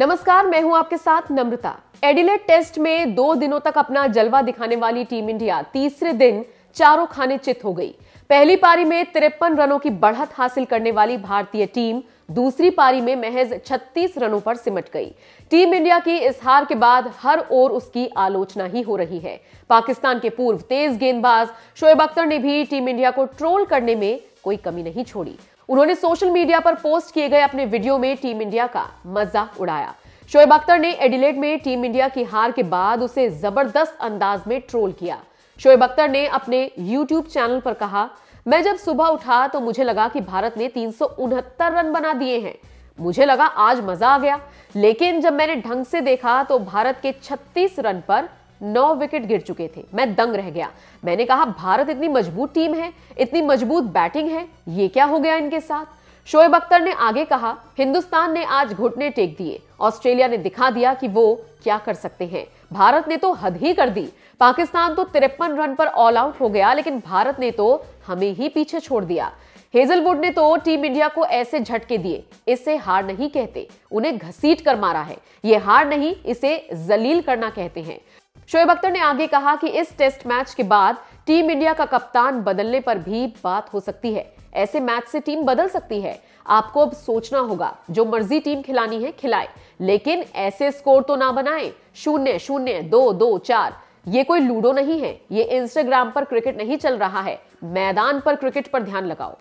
नमस्कार, मैं हूँ आपके साथ नम्रता। एडिलेट टेस्ट में दो दिनों तक अपना जलवा दिखाने वाली टीम इंडिया तीसरे दिन चारों खाने चित हो गई। पहली पारी में तिरपन रनों की बढ़त हासिल करने वाली भारतीय टीम दूसरी पारी में महज 36 रनों पर सिमट गई। टीम इंडिया की इस हार के बाद हर ओर उसकी आलोचना ही हो रही है। पाकिस्तान के पूर्व तेज गेंदबाज शोएब अख्तर ने भी टीम इंडिया को ट्रोल करने में कोई कमी नहीं छोड़ी। उन्होंने सोशल मीडिया पर पोस्ट किए गए अपने वीडियो में टीम इंडिया का मज़ाक उड़ाया। शोएब अख्तर ने एडिलेड में टीम इंडिया की हार के बाद उसे ज़बरदस्त अंदाज में ट्रोल किया। शोएब अख्तर ने अपने यूट्यूब चैनल पर कहा, मैं जब सुबह उठा तो मुझे लगा कि भारत ने तीन सौ उनहत्तर रन बना दिए हैं। मुझे लगा आज मज़ा आ गया, लेकिन जब मैंने ढंग से देखा तो भारत के 36 रन पर नौ विकेट गिर चुके थे। मैं दंग रह गया। मैंने कहा, भारत इतनी मज़बूत टीम है, इतनी मज़बूत बैटिंग है, ये क्या हो गया इनके साथ? शोएब अख्तर ने आगे कहा, हिंदुस्तान ने आज घुटने टेक दिए। ऑस्ट्रेलिया ने दिखा दिया कि वो क्या कर सकते हैं। भारत ने तो हद ही कर दी। पाकिस्तान तो तिरपन रन पर ऑल आउट हो गया, लेकिन भारत ने तो हमें ही पीछे छोड़ दिया। हेजलवुड ने तो टीम इंडिया को ऐसे झटके दिए। इसे हार नहीं कहते, उन्हें घसीट कर मारा है। ये हार नहीं, इसे जलील करना कहते हैं। शोएब अख्तर ने आगे कहा कि इस टेस्ट मैच के बाद टीम इंडिया का कप्तान बदलने पर भी बात हो सकती है। ऐसे मैच से टीम बदल सकती है। आपको अब सोचना होगा, जो मर्ज़ी टीम खिलानी है, खिलाए। लेकिन ऐसे स्कोर तो ना बनाए। शून्य शून्य, दो दो, चार। ये कोई लूडो नहीं है। ये इंस्टाग्राम पर क्रिकेट नहीं चल रहा है। मैदान पर क्रिकेट पर ध्यान लगाओ।